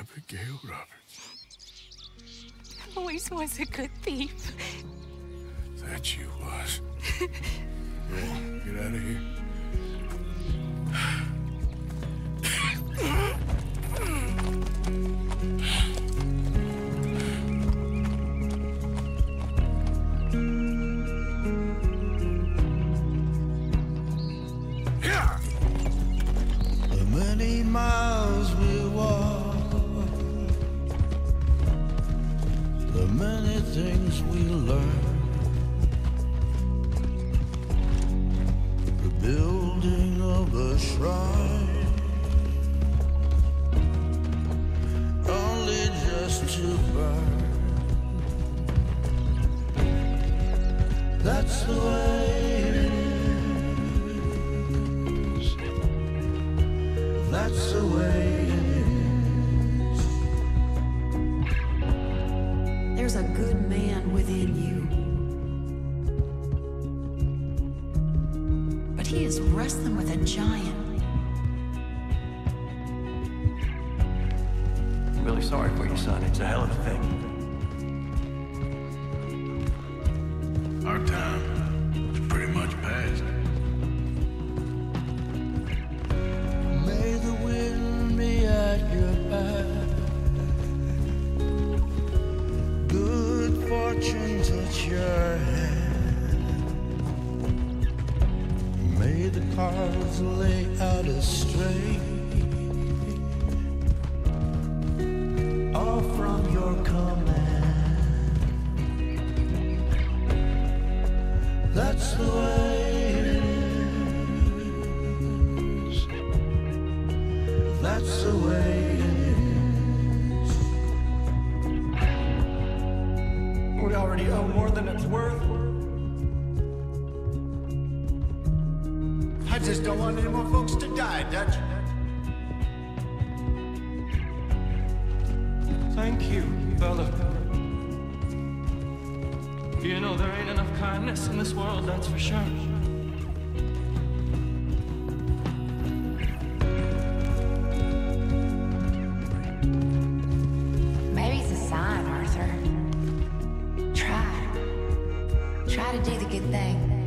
Abigail Roberts. Always was a good thief. That you was. yeah, get out of here. The many miles we walk, things we learn, the building of a shrine, only just to burn. That's the way it is. That's the way There's a good man within you. But he is wrestling with a giant. I'm really sorry for you, son. It's a hell of a thing. Our time May the cards lay out astray. All from your command. That's the way it is. That's the way it is. We already owe more than it's worth. Just don't want any more folks to die, Dutch. Thank you, fella. You know, there ain't enough kindness in this world, that's for sure. Maybe it's a sign, Arthur. Try. Try to do the good thing.